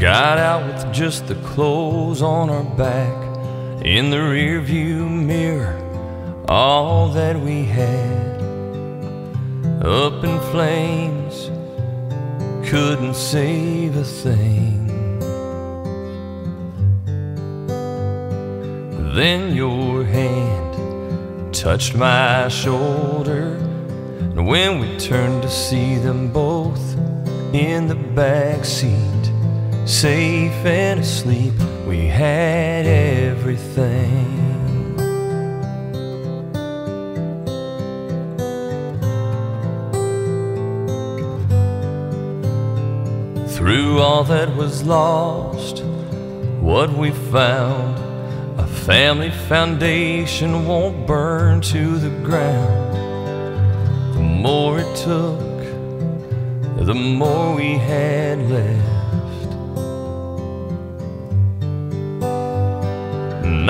got out with just the clothes on our back. In the rearview mirror, all that we had. Up in flames, couldn't save a thing. Then your hand touched my shoulder. And when we turned to see them both in the back seat, safe and asleep, we had everything. Through all that was lost, what we found, a family foundation won't burn to the ground. The more it took, the more we had left.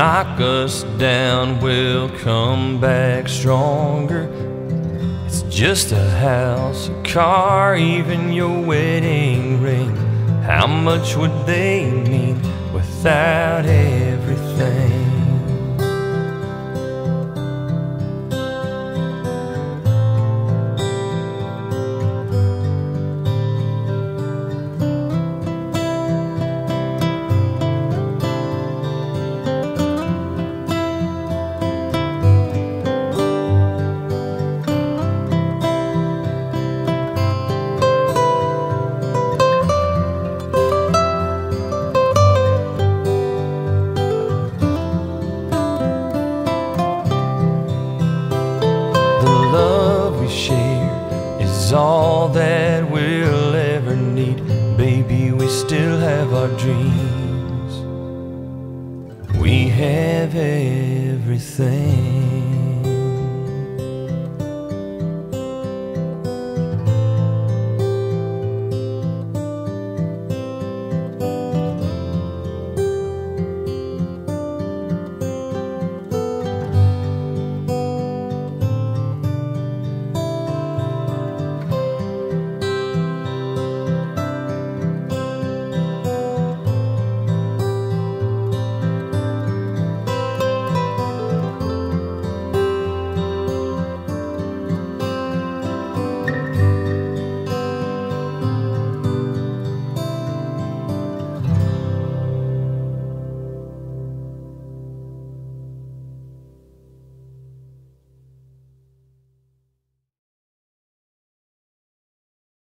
Knock us down, we'll come back stronger. It's just a house, a car, even your wedding ring. How much would they mean without everything? Is all that we'll ever need. Baby, we still have our dreams. We have everything.